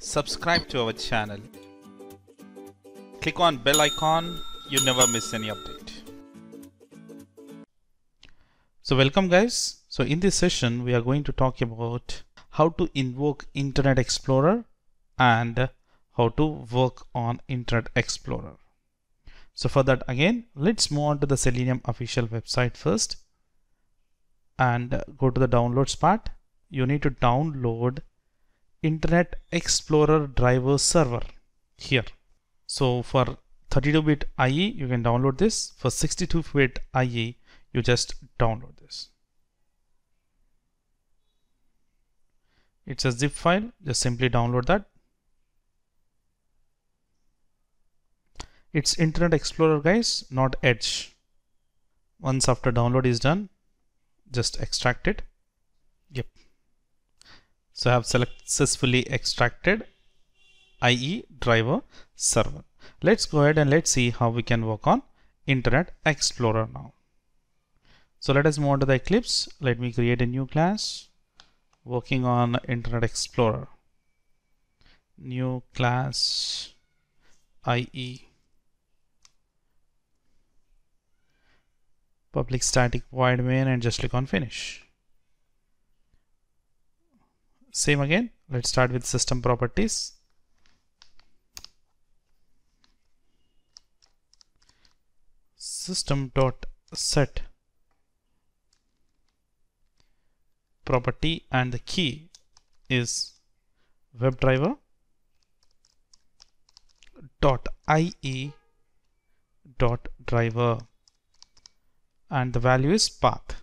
subscribe to our channel. Click on bell icon, you never miss any update. So welcome guys. So in this session, we are going to talk about how to invoke Internet Explorer and how to work on Internet Explorer. So for that again, let's move on to the Selenium official website first and go to the downloads part. You need to download Internet Explorer driver server here. So for 32-bit IE, you can download this. For 62-bit IE, you just download this. It's a zip file. Just simply download that. It's Internet Explorer, guys, not Edge. Once after download is done, just extract it. Yep. So I have successfully extracted IE driver server. Let's go ahead and let's see how we can work on Internet Explorer now. So let us move on to the Eclipse. Let me create a new class working on Internet Explorer. New class IE public static void main and just click on finish. Same again. Let's start with system properties. System dot set property and the key is WebDriver dot ie dot driver and the value is path.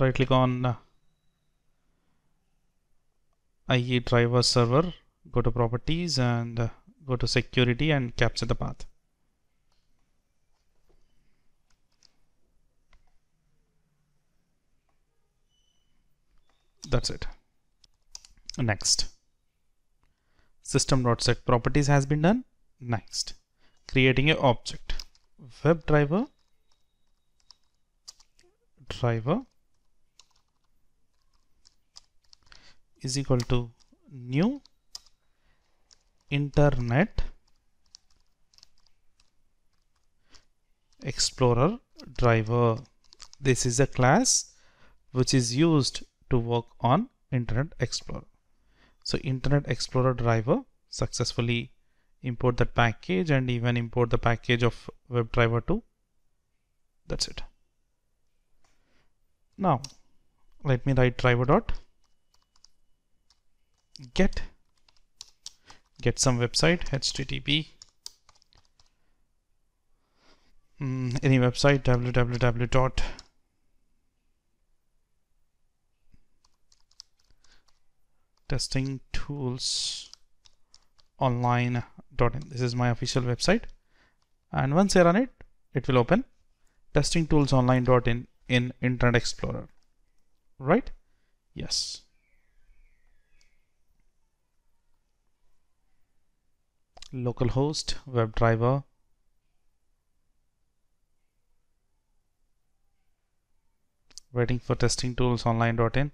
Right click on uh, IE driver server go to properties and uh, go to security and capture the path. That's it. Next. System.set properties has been done. Next. Creating a object. Web driver. Driver is equal to new internet explorer driver this is a class which is used to work on Internet Explorer. So Internet Explorer driver successfully import that package and even import the package of WebDriver 2. That's it. Now let me write driver dot get get some website http mm, any website www dot testing tools online dot in. This is my official website. And once you run it it will open. Testing tools online dot in in internet explorer. Right? Yes localhost WebDriver waiting for testing tools online.in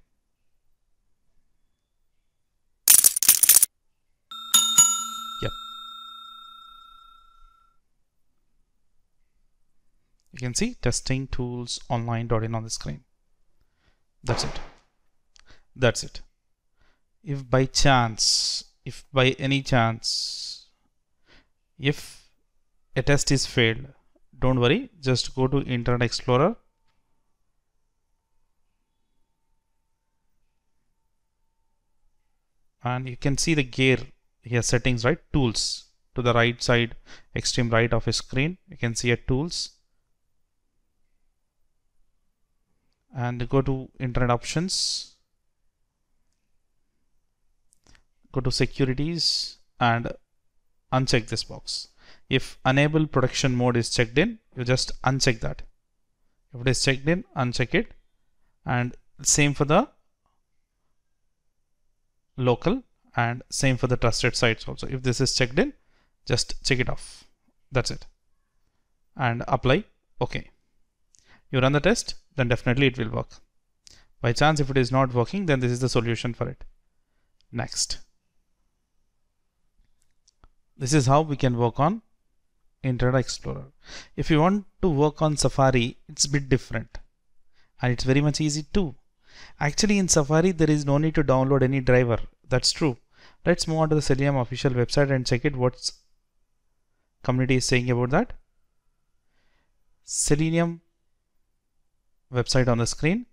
you can see testing tools online.in on the screen. That's it. That's it. If by chance if by any chance if a test is failed don't worry just go to internet explorer. And you can see the gear here settings right? Tools. To the right side extreme right of a screen you can see a tools. And go to internet options. Go to securities and uncheck this box. If enable production mode is checked in you just uncheck that. If it is checked in uncheck it. And same for the local and same for the trusted sites also. If this is checked in just check it off. That's it. And apply. Okay. You run the test then definitely it will work. By chance if it is not working then this is the solution for it. Next this is how we can work on Internet Explorer. If you want to work on Safari it's a bit different. And it's very much easy too. Actually in Safari there is no need to download any driver. That's true. Let's move on to the Selenium official website and check it. What's community is saying about that? Selenium website on the screen.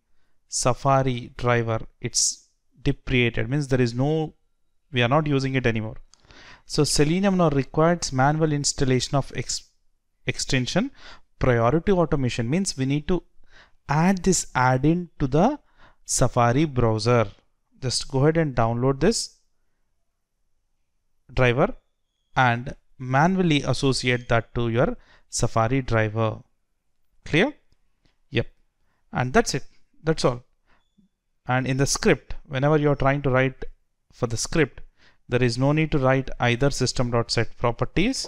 Safari driver. It's deprecated means there is no we are not using it anymore so Selenium now requires manual installation of ex extension. Priority automation means we need to add this add-in to the Safari browser. Just go ahead and download this driver and manually associate that to your Safari driver. Clear? Yep. And that's it. That's all. And in the script whenever you're trying to write for the script there is no need to write either system.set properties.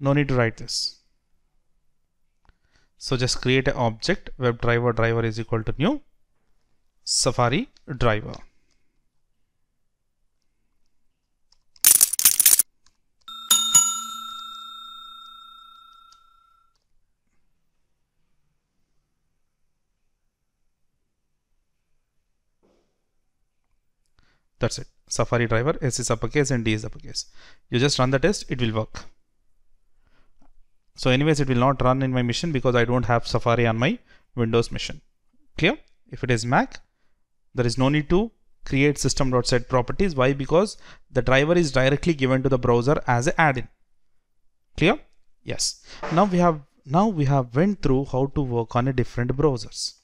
No need to write this. So just create an object. WebDriver driver is equal to new. Safari driver. That's it. Safari driver, S is uppercase and D is uppercase. You just run the test, it will work. So anyways, it will not run in my machine because I don't have Safari on my Windows machine. Clear? If it is Mac, there is no need to create system.set properties. Why? Because the driver is directly given to the browser as an add-in. Clear? Yes. Now we have now we have went through how to work on a different browsers.